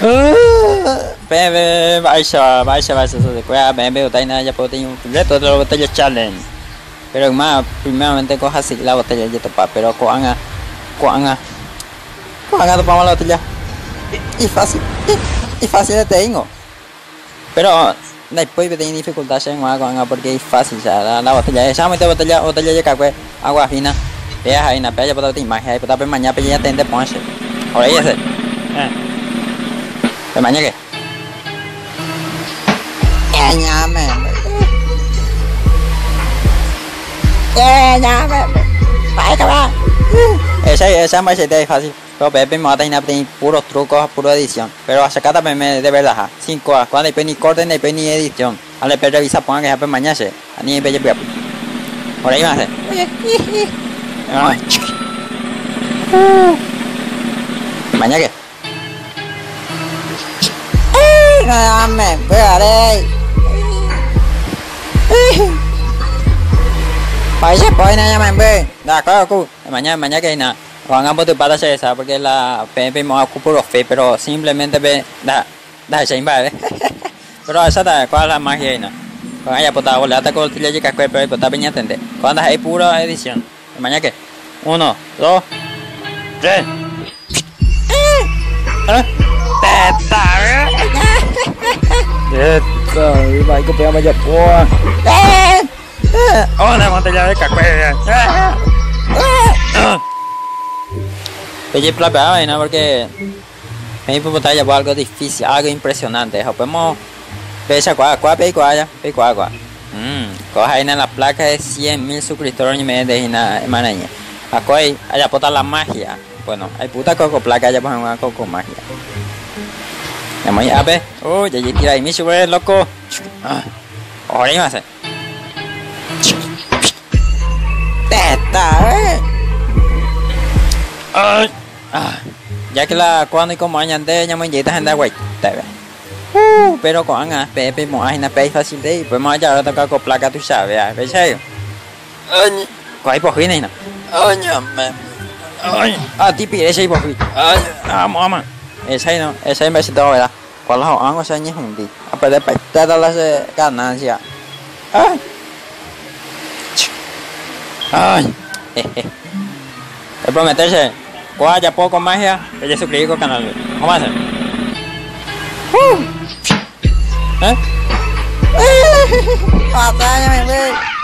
Bebe, vaya, vaya, vaya, se cuida, bebe, botella, ya puedo tener un reto de la botella challenge. Pero más, primeramente coja así la botella ya topa, pero coanga, coanga, coanga topamos la botella. Y, y fácil, y, fácil de tengo. Pero después tengo dificultad en coanga porque es fácil, ya la, la botella, ya me botella, botella de café, agua fina. Vea ahí, na pella, puta, imagen, ahí, puta, mañana, pella, ya te ponche. Ahora ya sé. Eh. ¿Te mañana qué? Ya llame. Ya llame. Vai acabar. Esa, esa más es fácil. Pero Pepe me va a tener puros trucos, pura edición. Pero a sacar también de verdad. Cinco horas. Cuando hay ni corte, ni ni edición. A la perra revisa, pongan que ya mañana se. A ni pelle pia. Por ahí va a chiqui. Mañana qué? Ya llame. Espérate. Vaya, pues no llamen, ve. De acuerdo, Mañana, mañana que nada. Van a tu para hacer esa porque la PP me ocupa los fe, pero simplemente ve. Da, da, se invade. Pero esa da, ¿cuál la magia ahí? Con ella, pues, la boleta con el chica, pero pues, está bien entender. Cuando hay pura edición. Mañana que. Uno, dos, tres. ¿Eh? Teta, A copiar más ya, pues. Oh, una botella de café. Oye, plata vaina porque me botella por algo difícil, algo impresionante. Podemos esa cuadra, cuadra, pe cuadra, pe cuadra. Mmm, coja ahí en la placa de 100.000 suscriptores y me de na manaña. Acá hay, allá puta la magia. Bueno, hay puta coco placa allá ponen una coco magia. Vamos a ver. Oh, ya ya tira ahí, mi sube loco. Ah, ahora iba a hacer. Teta, eh. Ay, ah, ya que la cuando y como añan de ella muy yita gente güey, te ve. Uh, pero con anga pepe mo ay na pe fácil de pues más ya ahora toca con placa tú sabes, ah, ¿ves ahí? Ay, Coi por fin na. ay, llame. Ay, ah tipi ese por fin. Ay, Ah, mama. Ese no, ese me se todo ¿verdad? Cuál lo hago se. A perder pe todas las ganancias. Ay. Ay. Es prometerse. Coja ya poco magia, que ya suscribí al canal. ¿Cómo hacer? ¿Eh? Mata, llame, ve.